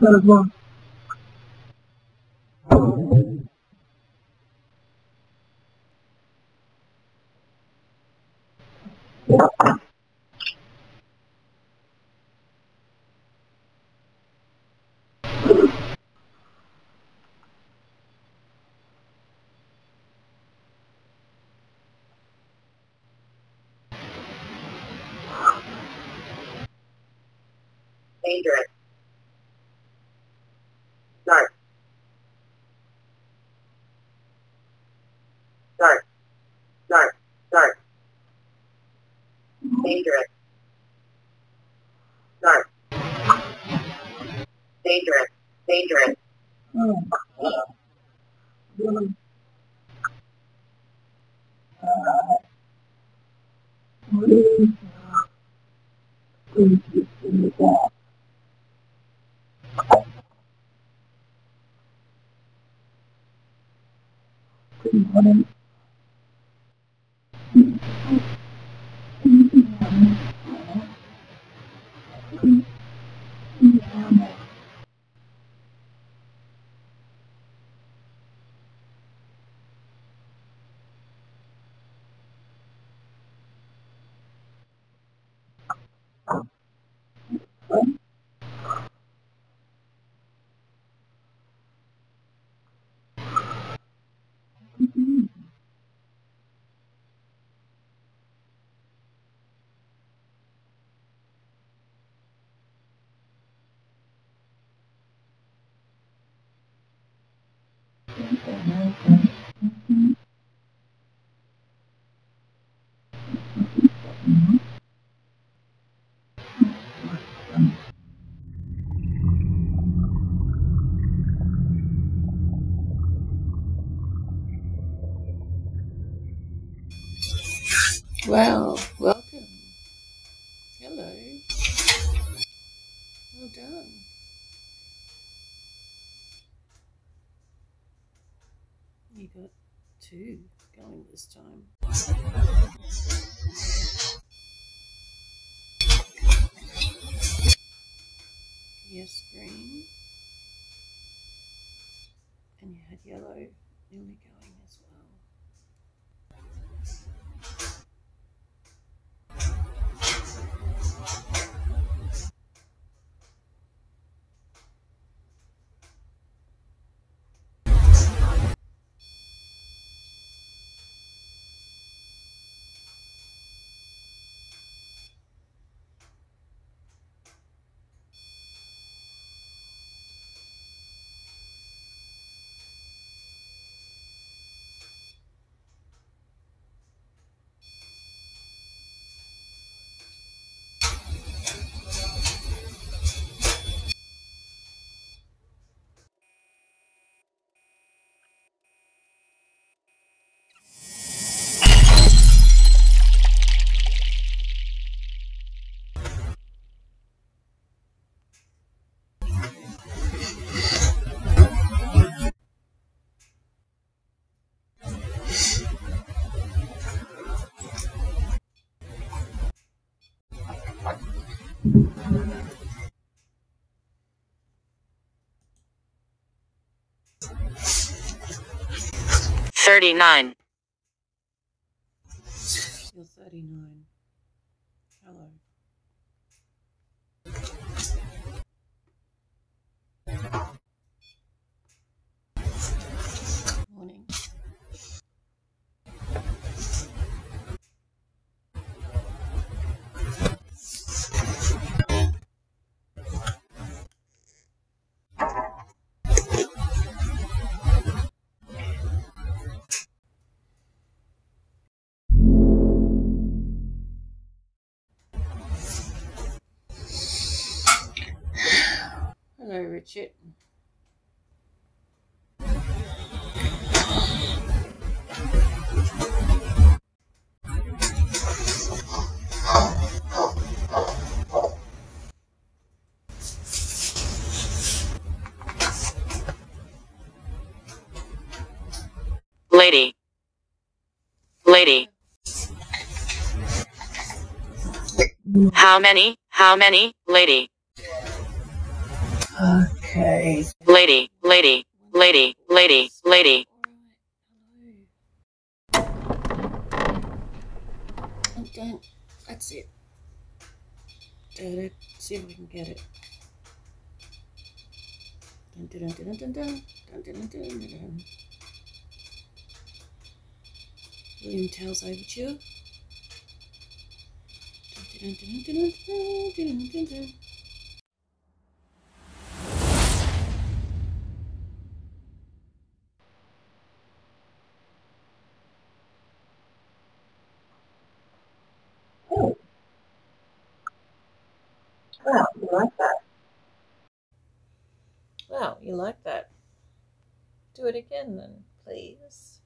That is one. Dangerous. Start. Start. Start. Start. Dangerous. Start. Dangerous. Dangerous. Oh. Really? Uh, really? Please honey. Well, welcome. Hello. Well done. You got two going this time. Yes, green. And you had yellow nearly going as well. Thirty-nine. You're 39. Hello. Richard. Lady. lady. How many, how many, lady, Okay. lady, lady, lady, lady, lady. Oh, done. That's it. Did it. See if we can get it. Dun dun dun dun dun dun dun dun dun dun dun dun dun dun tails over you. Dun dun dun dun, dun, dun, dun, dun, dun. Dun, dun, Wow, you like that? Do it again then, please.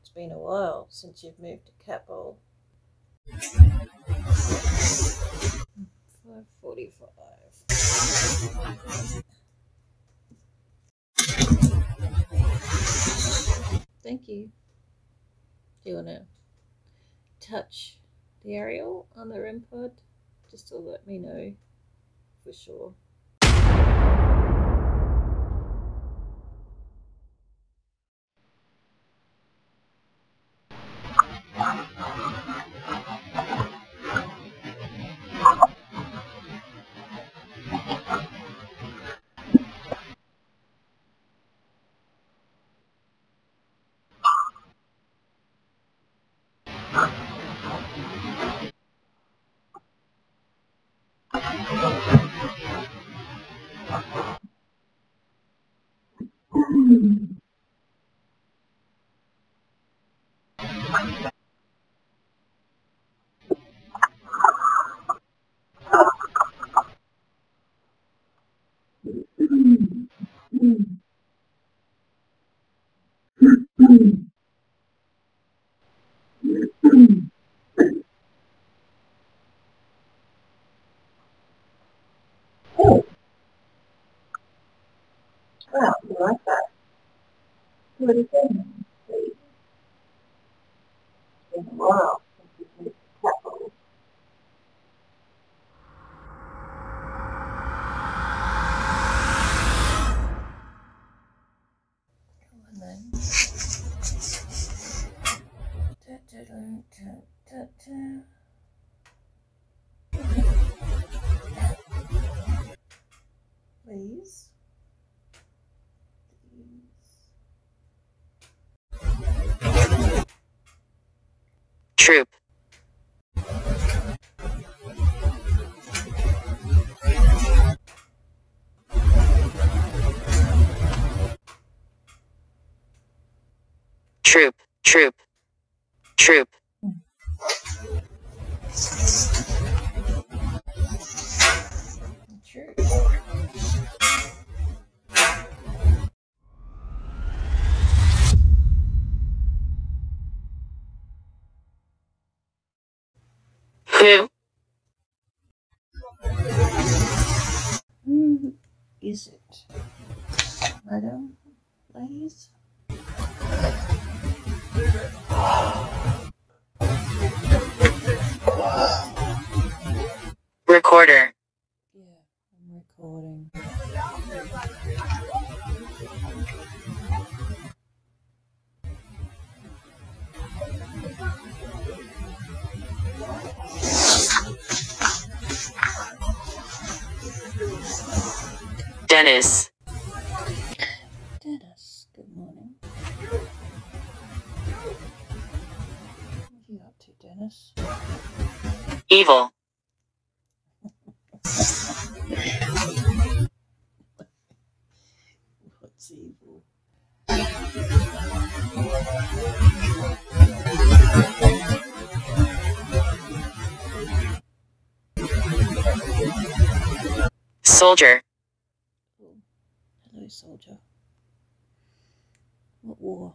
It's been a while since you've moved to Capel. Five forty-five. Thank you. Do you want to touch the aerial on the REM pod? Just to let me know for sure. oh. Wow, I like that. What is da, da. Please. Please. Troop, troop, troop, troop. Who is it? Madam, ladies? Recorder, Yeah, I'm recording. Dennis, Dennis, good morning. What are you up to, Dennis? evil, What's evil? soldier, hello, soldier. What war?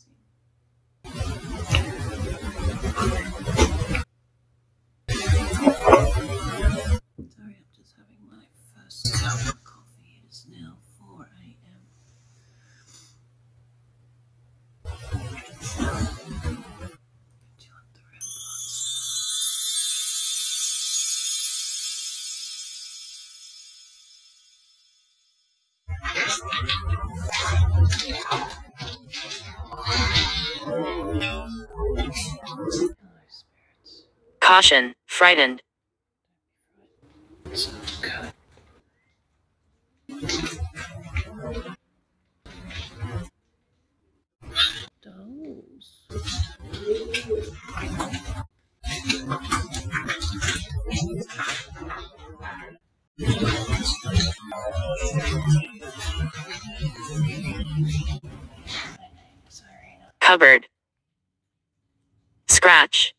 Sorry, I'm just having my first cup of coffee. It is now 4 a.m. Thank you. Caution, frightened. Cupboard. Scratch.